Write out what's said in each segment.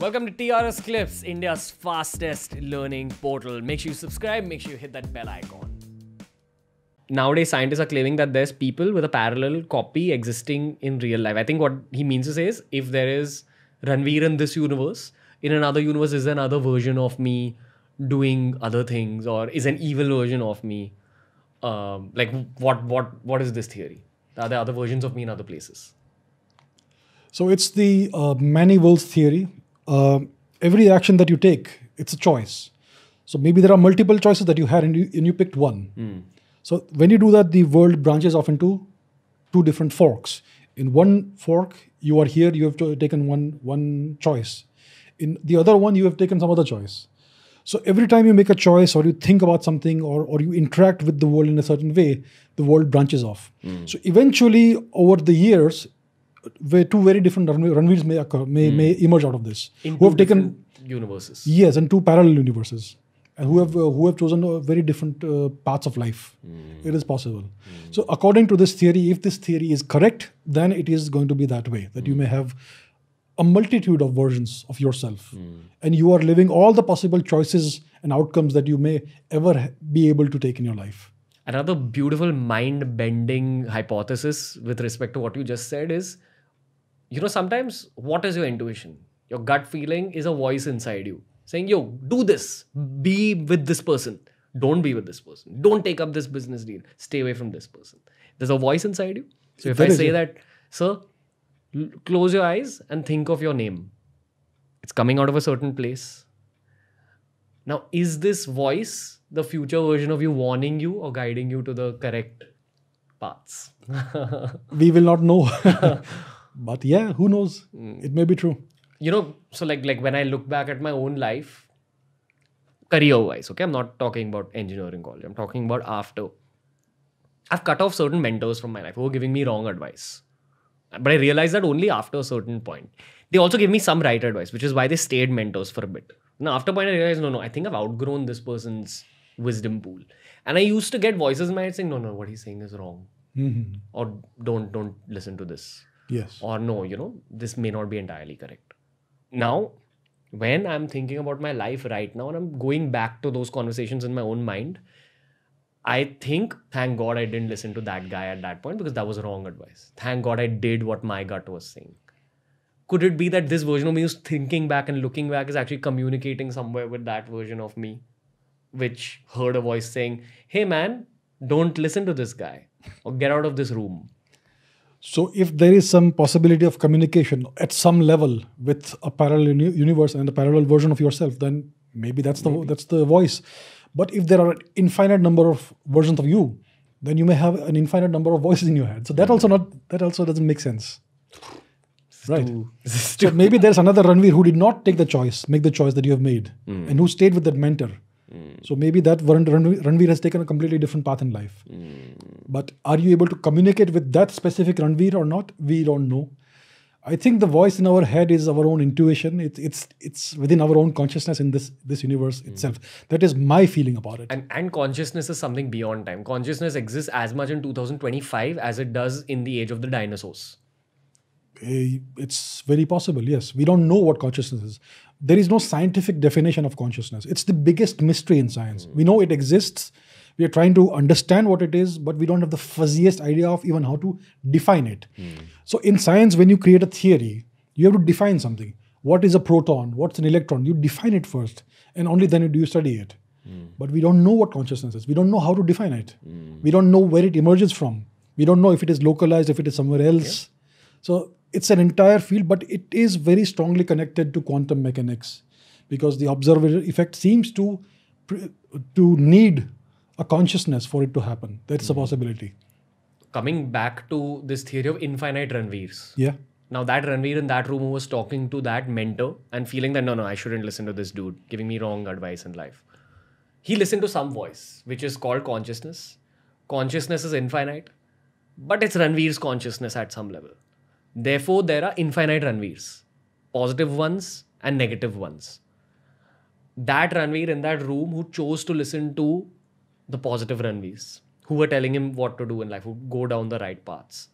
Welcome to TRS Clips, India's fastest learning portal. Make sure you subscribe, make sure you hit that bell icon. Nowadays, scientists are claiming that there's people with a parallel copy existing in real life. I think what he means to say is if there is Ranveer in this universe, in another universe is another version of me doing other things, or is an evil version of me. Um, like what what what is this theory? Are there other versions of me in other places? So it's the uh, many worlds theory. Uh, every action that you take, it's a choice. So maybe there are multiple choices that you had and you, and you picked one. So when you do that, the world branches off into two different forks. In one fork, you are here, you have to- taken one, one choice. In the other one, you have taken some other choice. So every time you make a choice or you think about something or, or you interact with the world in a certain way, the world branches off. So eventually, over the years, where two very different Ranveers may occur, may, may emerge out of this. In who have taken universes. yes, and two parallel universes, and who have uh, who have chosen uh, very different uh, paths of life. It is possible. So according to this theory, if this theory is correct, then it is going to be that way that you may have a multitude of versions of yourself, and you are living all the possible choices and outcomes that you may ever be able to take in your life. Another beautiful mind bending hypothesis with respect to what you just said is you know, sometimes what is your intuition? Your gut feeling is a voice inside you saying, yo, do this, be with this person, don't be with this person, don't take up this business deal, stay away from this person. There's a voice inside you. So if I say that, sir, close your eyes and think of your name, it's coming out of a certain place. Now, is this voice the future version of you warning you or guiding you to the correct paths? We will not know, but yeah, who knows? It may be true. you know, so like like when I look back at my own life, career wise, okay, I'm not talking about engineering college. I'm talking about after. I've cut off certain mentors from my life who were giving me wrong advice. But I realized that only after a certain point. They also gave me some right advice, which is why they stayed mentors for a bit. Now, after point, I realized, no, no, I think I've outgrown this person's wisdom pool. And I used to get voices in my head saying, no, no, what he's saying is wrong. Mhm. Or don't, don't listen to this Yes. or no, you know, this may not be entirely correct. Now, when I'm thinking about my life right now and I'm going back to those conversations in my own mind, I think, thank God I didn't listen to that guy at that point because that was wrong advice. Thank God I did what my gut was saying. Could it be that this version of me thinking back and looking back is actually communicating somewhere with that version of me, which heard a voice saying, hey man, don't listen to this guy or get out of this room? So, if there is some possibility of communication at some level with a parallel uni- universe and a parallel version of yourself, then maybe that's the that's the voice. But if there are an infinite number of versions of you, then you may have an infinite number of voices in your head. So that also not that also doesn't make sense. Right. So maybe there's another Ranveer who did not take the choice, make the choice that you have made, and who stayed with that mentor. Hmm. So maybe that Ran- Ranveer Ranveer has taken a completely different path in life. Hmm. But are you able to communicate with that specific Ranveer or not? We don't know. I think the voice in our head is our own intuition. It's it's it's within our own consciousness in this this universe hmm. itself. That is my feeling about it. And, and consciousness is something beyond time. Consciousness exists as much in 2025 as it does in the age of the dinosaurs. Eh, it's very possible yes. We don't know what consciousness is. There is no scientific definition of consciousness. It's the biggest mystery in science. We know it exists. We are trying to understand what it is but we don't have the fuzziest idea of even how to define it. So in science when you create a theory you have to define something. What is a proton? What's an electron? You define it first and only then do you study it. But we don't know what consciousness is. We don't know how to define it. We don't know where it emerges from. We don't know if it is localized if it is somewhere else. So it's an entire field, but it is very strongly connected to quantum mechanics because the observer effect seems to to need a consciousness for it to happen. That's a mm-hmm. possibility. Coming back to this theory of infinite Ranveers. Yeah. Now, that Ranveer in that room who was talking to that mentor and feeling that, no, no, I shouldn't listen to this dude giving me wrong advice in life. He listened to some voice, which is called consciousness. Consciousness is infinite, but it's Ranveer's consciousness at some level. Therefore, there are infinite Ranveers, positive ones and negative ones. That Ranveer in that room who chose to listen to the positive Ranveers, who were telling him what to do in life, who go down the right paths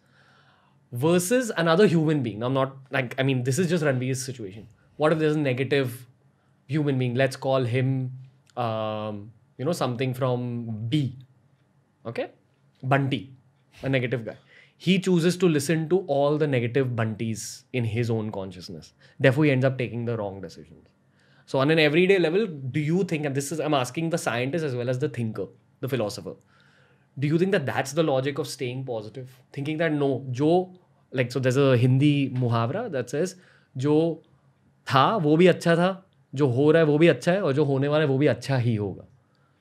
versus another human being. I'm not like, I mean, this is just Ranveer's situation. What if there's a negative human being? Let's call him um, you know something from b. Okay? Bunty a negative guy he chooses to listen to all the negative bunties in his own consciousness therefore he ends up taking the wrong decisions so on an everyday level do you think and this is i'm asking the scientist as well as the thinker the philosopher do you think that that's the logic of staying positive thinking that no jo like so there's a hindi muhavra that says जो था वो भी अच्छा था जो हो रहा है वो भी अच्छा है और जो होने वाला है वो भी अच्छा ही होगा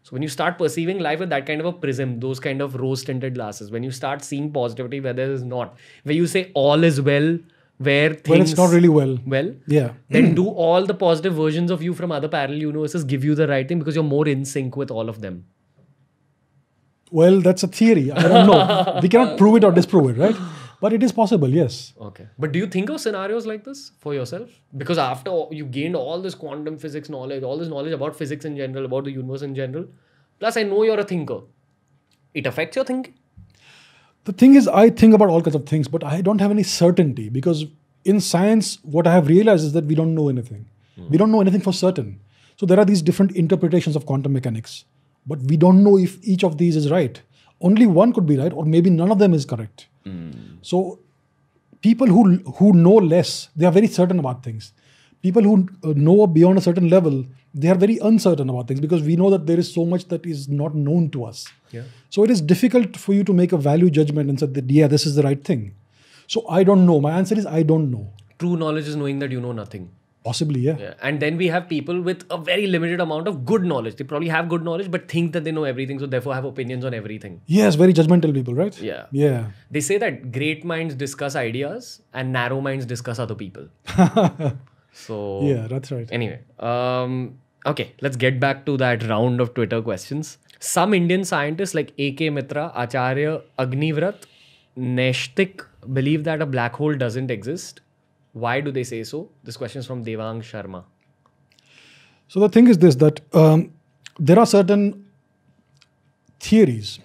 so when you start perceiving life with that kind of a prism those kind of rose tinted glasses when you start seeing positivity where there is not where you say all is well where things Well, it's not really well. well Yeah. then do all the positive versions of you from other parallel universes give you the right thing because you're more in sync with all of them Well, that's a theory. I don't know. we cannot prove it or disprove it, right? But it is possible, yes. Okay. But do you think of scenarios like this for yourself? Because after all- you gained all this quantum physics knowledge, all this knowledge about physics in general, about the universe in general, plus I know you're a thinker. It affects your thinking. The thing is, I think about all kinds of things, but I don't have any certainty because in science, what I have realized is that we don't know anything. Hmm. We don't know anything for certain. So there are these different interpretations of quantum mechanics, but we don't know if each of these is right. Only one could be right, or maybe none of them is correct. So people who who know less, they are very certain about things. People who uh, know beyond a certain level, they are very uncertain about things because we know that there is so much that is not known to us. Yeah. So it is difficult for you to make a value judgment and say that yeah, this is the right thing. So I don't know. My answer is I don't know. True knowledge is knowing that you know nothing. Possibly, yeah. Yeah. And then we have people with a very limited amount of good knowledge. They probably have good knowledge, but think that they know everything, so therefore have opinions on everything. Yes, very judgmental people, right? Yeah. Yeah. They say that great minds discuss ideas and narrow minds discuss other people. so Yeah, that's right. Anyway, um, okay, let's get back to that round of Twitter questions. Some Indian scientists like A.K. Mitra, Acharya Agnivrat, Naishthik believe that a black hole doesn't exist. Why do they say so? This question is from Devang Sharma. So the thing is this that um, there are certain theories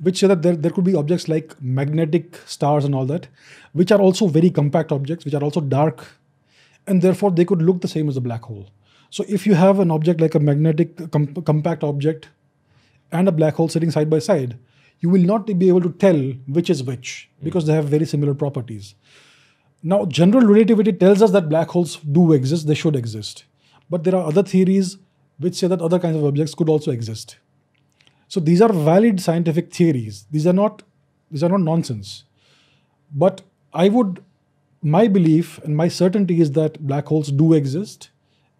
which say that there, there could be objects like magnetic stars and all that, which are also very compact objects, which are also dark, and therefore they could look the same as a black hole. So if you have an object like a magnetic com- compact object and a black hole sitting side by side, you will not be able to tell which is which because they have very similar properties. Now, general relativity tells us that black holes do exist, they should exist. But there are other theories which say that other kinds of objects could also exist. So these are valid scientific theories. These are not these are not nonsense. But I would my belief and my certainty is that black holes do exist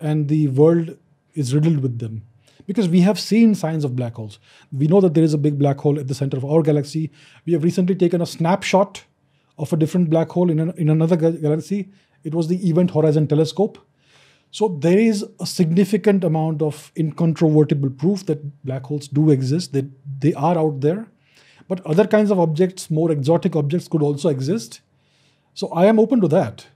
and the world is riddled with them. Because we have seen signs of black holes. We know that there is a big black hole at the center of our galaxy. We have recently taken a snapshot of a different black hole in, an, in another galaxy. It was the Event Horizon Telescope. So there is a significant amount of incontrovertible proof that black holes do exist, that they are out there. But other kinds of objects, more exotic objects, could also exist. So I am open to that.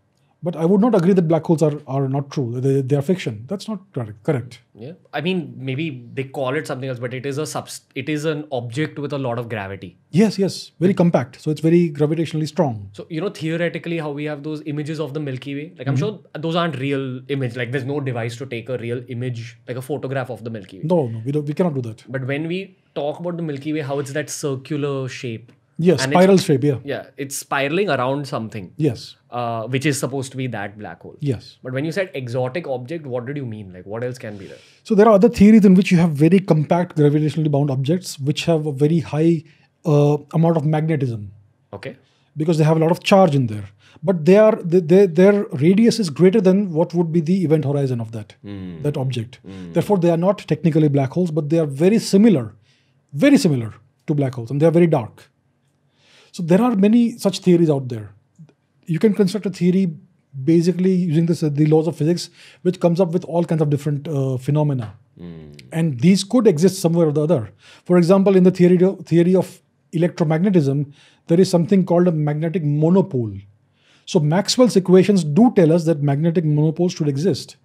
But I would not agree that black holes are, are not true. They, they are fiction. That's not correct. correct. Yeah, I mean maybe they call it something else, but it is a subst- It is an object with a lot of gravity. Yes, yes. Very compact. So it's very gravitationally strong. So you know theoretically how we have those images of the Milky Way. Like I'm mm-hmm. sure those aren't real image. Like there's no device to take a real image, like a photograph of the Milky Way. No, no, we, don't, we cannot do that. But when we talk about the Milky Way, how it's that circular shape. Yes, And spiral shape. Yeah. Yeah, it's spiraling around something, Yes. uh, which is supposed to be that black hole. Yes. But when you said exotic object, what did you mean? Like what else can be there? So there are other theories in which you have very compact gravitationally bound objects which have a very high uh, amount of magnetism Okay. because they have a lot of charge in there. But they are they, they, their radius is greater than what would be the event horizon of that that object. Therefore, they are not technically black holes, but they are very similar, very similar to black holes, and they are very dark. So there are many such theories out there. You can construct a theory basically using this, uh, the laws of physics, which comes up with all kinds of different uh, phenomena, and these could exist somewhere or the other. For example, in the theory theory of electromagnetism, there is something called a magnetic monopole. So Maxwell's equations do tell us that magnetic monopoles should exist.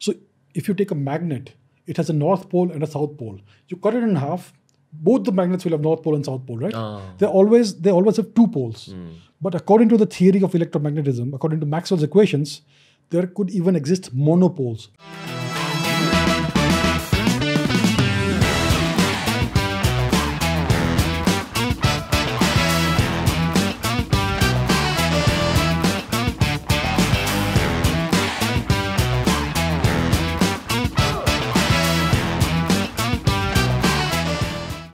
So if you take a magnet, it has a north pole and a south pole. You cut it in half. Both the magnets will have north pole and south pole, right? Ah. They always they always have two poles. But according to the theory of electromagnetism, according to Maxwell's equations, there could even exist monopoles.